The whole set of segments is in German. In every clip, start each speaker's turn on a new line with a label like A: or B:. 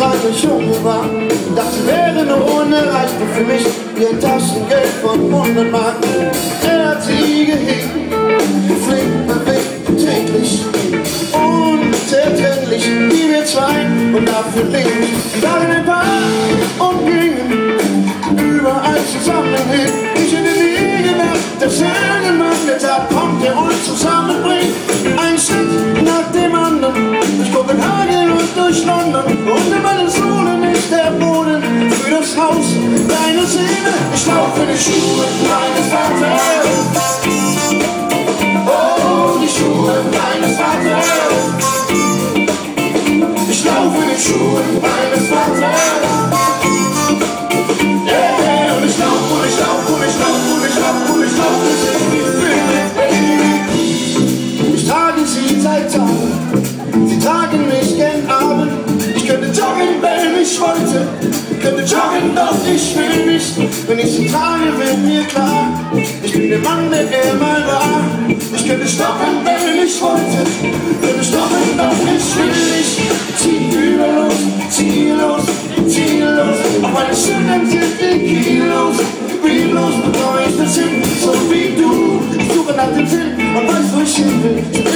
A: kleiner Junge war. Das wäre eine Urne, reichte für mich wie ein Taschengeld von 100 Mark. Er hat sie gehegt, gepflegt, bewegt, täglich, unzertrennlich, wie wir zwei, und dafür leben ich darin ein Paar und gingen überall zusammen hin. Ich nie gedacht, dass irgendwann der Tag kommt, der uns zusammenbringt. Kopenhagen und durch London, und immer Haus, deine Seele, ich laufe die Schuhe meines Vaters. Oh, die Schuhe meines Vaters. Ich laufe die Schuhe meines Vaters. Wollte könnte joggen, doch ich will nicht. Wenn ich sie trage, wird mir klar, ich bin der Mann, der er mal war. Ich könnte stoppen, wenn ich wollte, könnte stoppen, doch ich will nicht. Zieh überlos, ziellos, ziellos, auf meine Sünden sind die Kilos. Lieblos das hin, so wie du. Ich suche nach dem Sinn und weiß, wo ich hin will.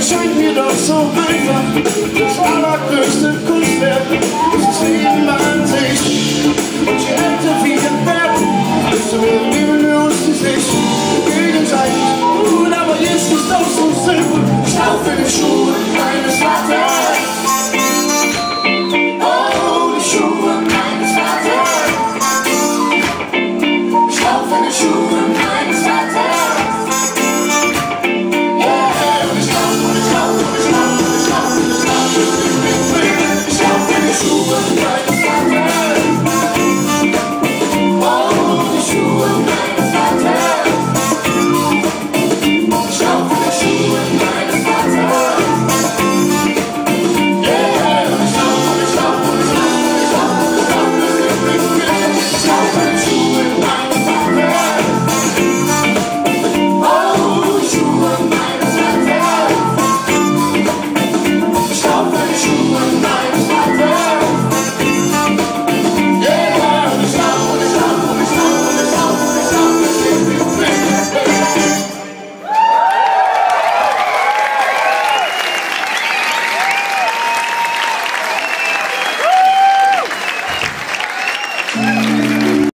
A: Es erscheint mir doch so einfach. Das allergrößte Kunstwerk das Leben an sich. Und je älter wir werden, desto mehr lieben wir uns die Sicht. Gegenseitig gut, aber jetzt ist doch so simpel. Ich laufe in die Schuhe. Right.